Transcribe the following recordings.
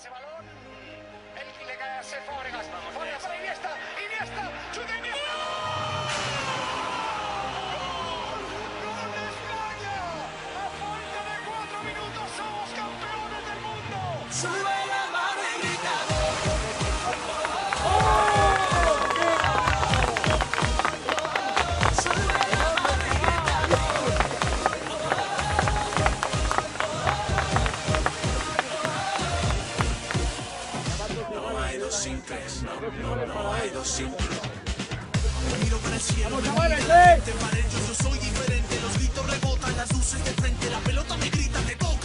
ese balón. El que le cae a Fábregas. Fábregas para Iniesta. Iniesta. no hay dos sin Me miro para el cielo, me yo soy diferente Los gritos rebotan, las luces de frente La pelota me grita, te toca.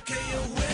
Can you win?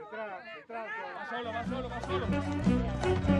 Detrás, detrás. Va solo, va solo, va solo.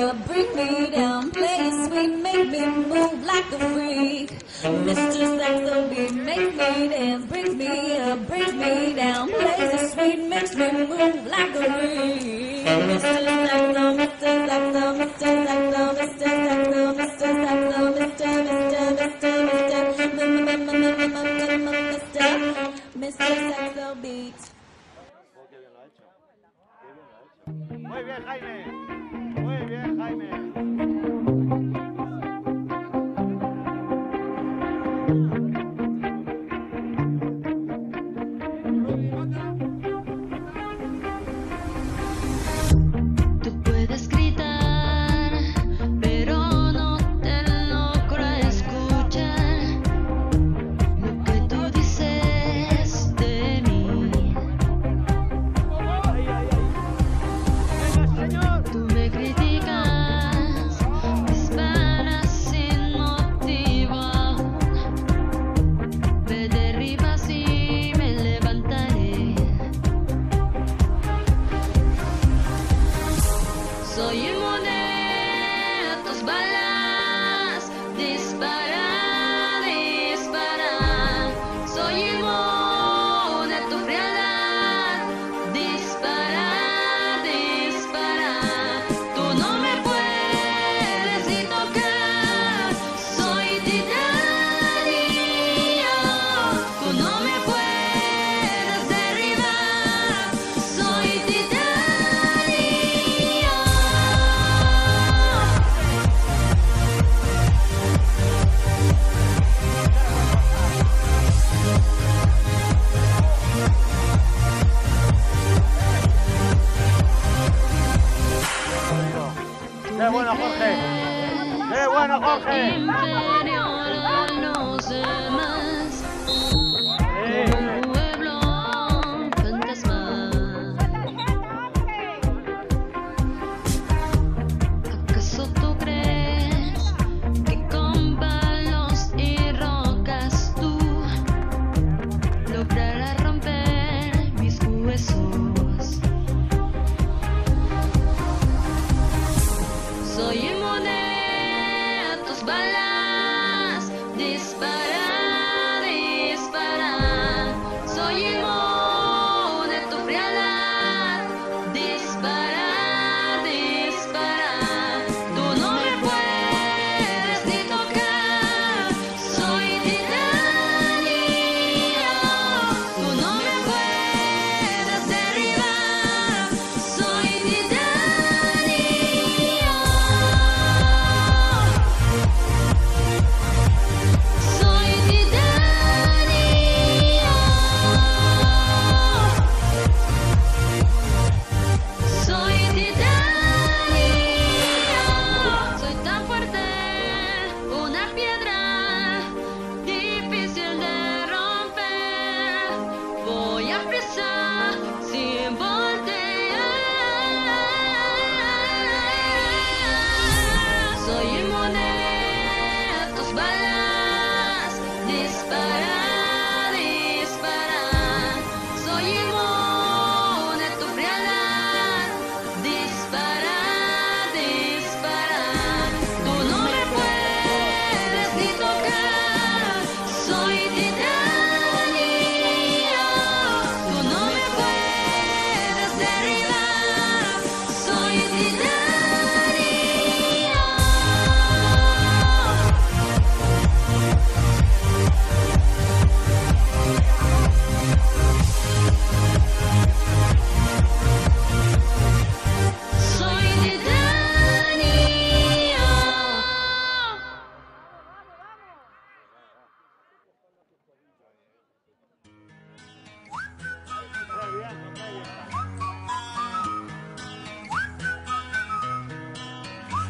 To bring me down, play it sweet, make me move like a freak. Mr. Saxo beat make me dance, brings me up, brings me down, plays it sweet, makes me move like a freak. Mr. Saxo, Mr. Saxo, Mr. Saxo, Mr. Saxo, Mr. Saxo, Mr. Mr. Mr. Mr. Mr. Mr. Saxo beat. Muy bien, Jaime. Bien, Jaime.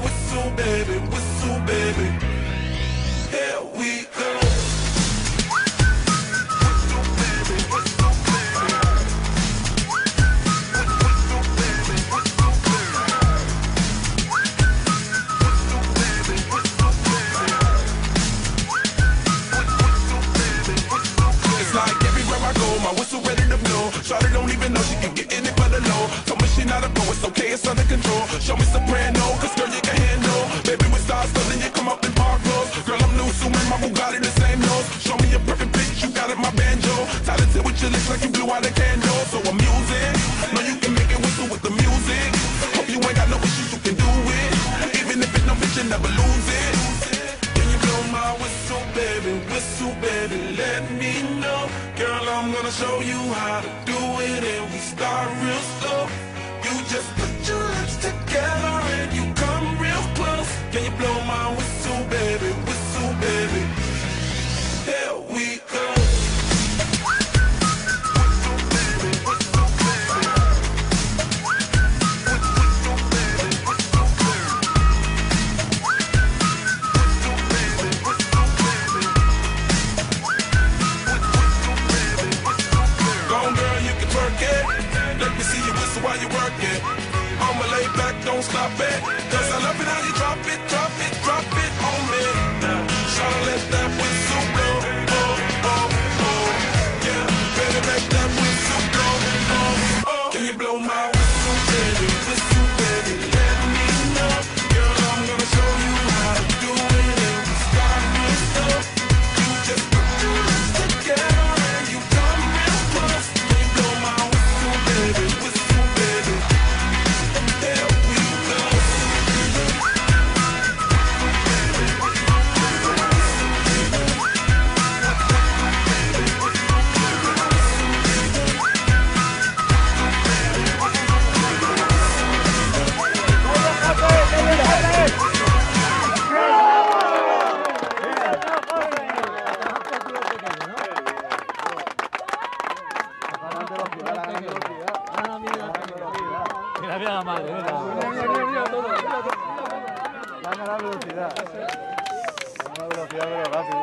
whistle, baby, whistle, baby? Here we go. It's under control. Show me soprano, cause girl you can handle. Baby with stars, then you come up in park clothes. Girl I'm new, so my Bugatti the same nose. Show me a perfect pitch, you got it, my banjo. Talented with your lips like you blew out a candle. Mira, mira la madre, mira. Gana la velocidad. Gana la velocidad, pero rápido.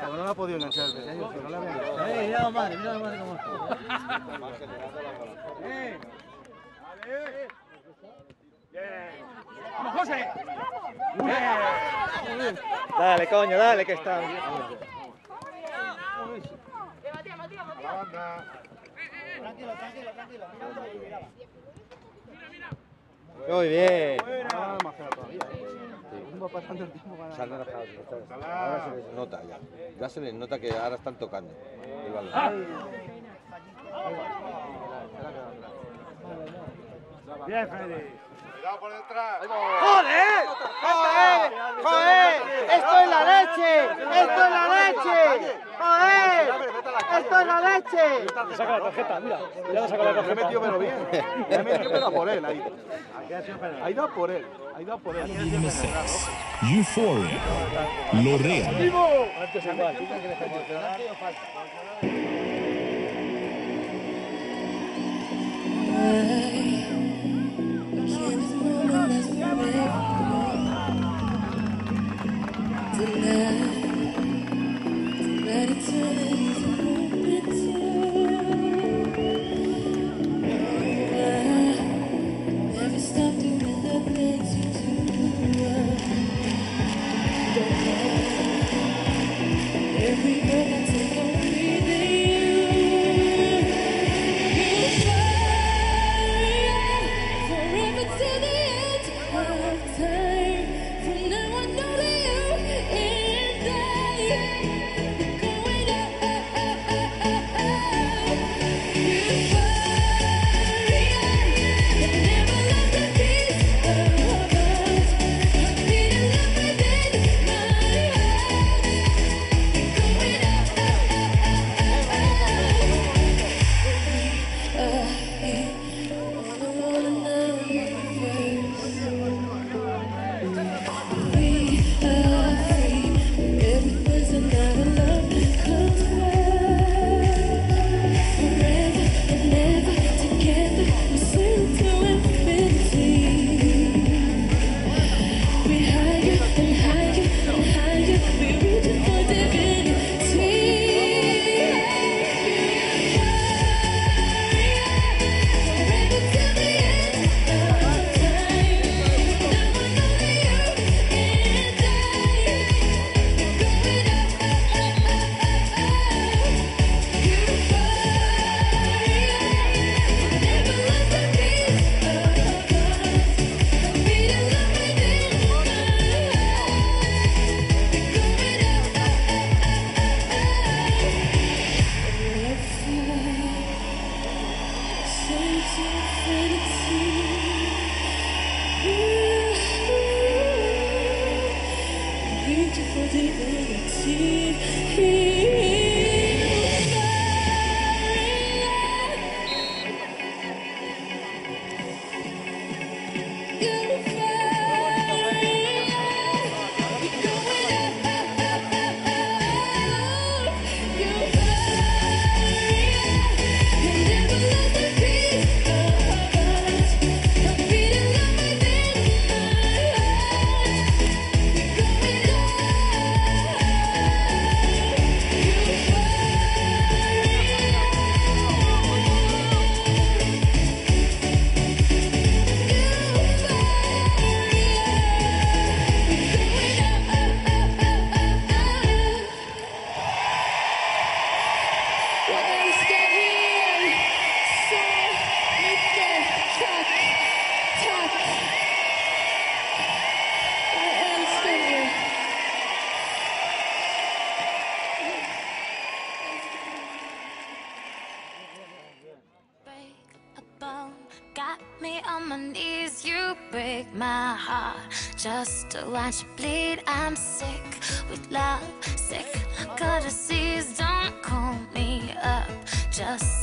Como no la ha podido enganchar no la había enganchado. Eh, mira la madre, mira la madre cómo está. Dale, coño, dale, que está. Muy bien. Ah, más que todavía. ¿Cómo va pasando el tiempo? Se han relajado, ahora se les nota ya. Ya se les nota que ahora están tocando el balón. Bien, Freddy. ¡Joder! ¡Joder! ¡Joder! ¡Esto es la leche! ¡Esto es la leche! ¡Joder! ¡Esto es la leche! Saca la tarjeta, mira. Ya le saca la Le he metido pero bien. Le he metido pero por él ahí. Ha ido a por él. Ha ido a por él. Euphoria. Lo real. Antes igual. Just watch you bleed, I'm sick with love, sick courtesies. Don't call me up, just